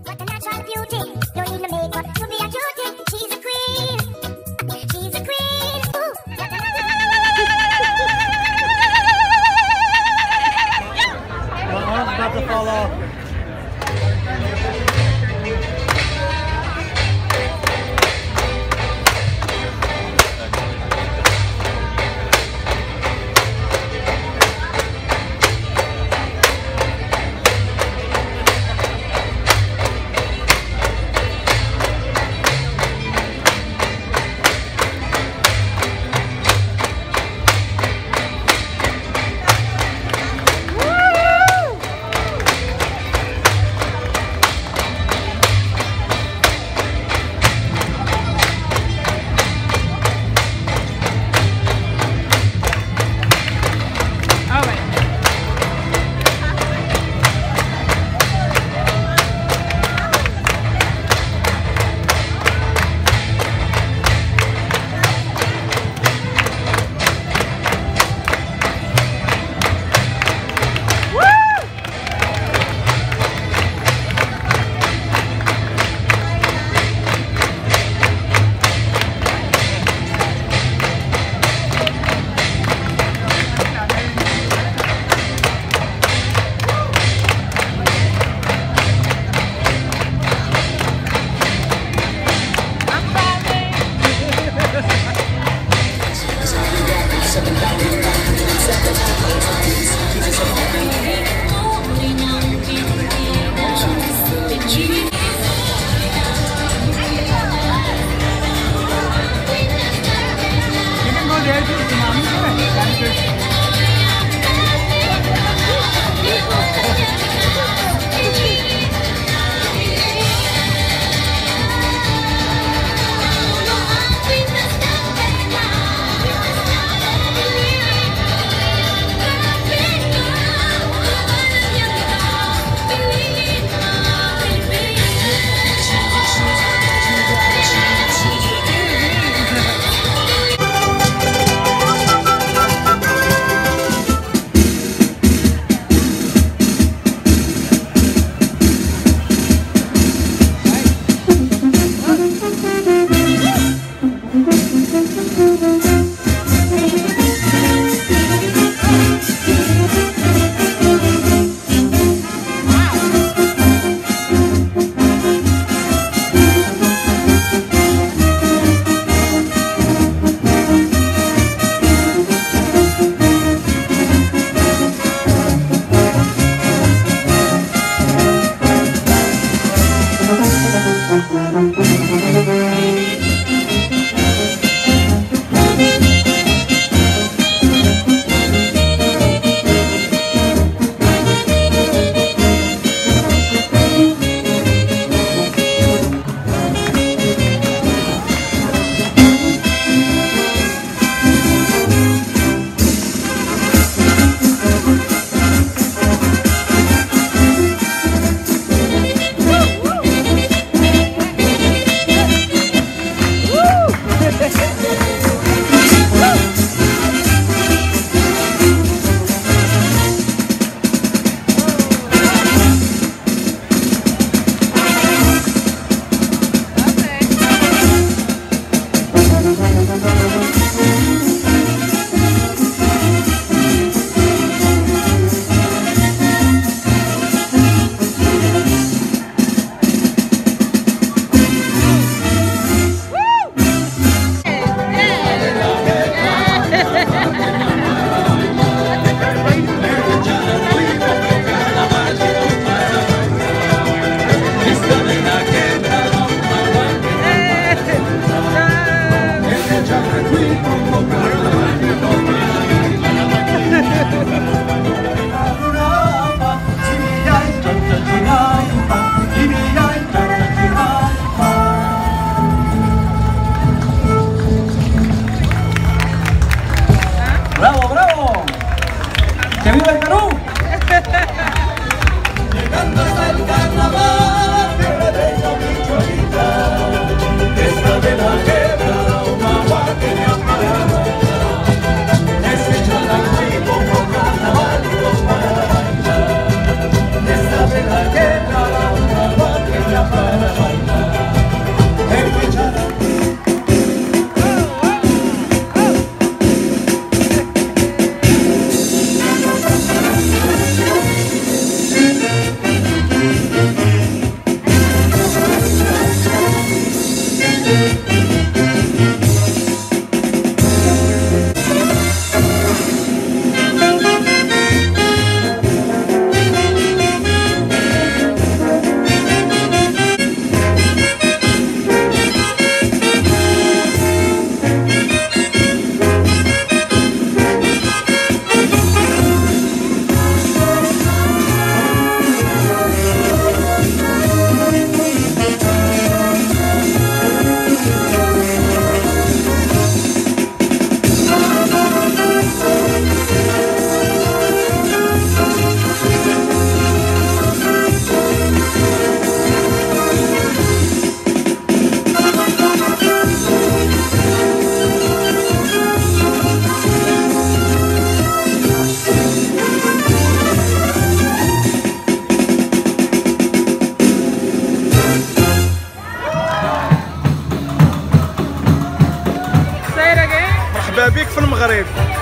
What a natural beauty, Don't need no makeup to be subscribe.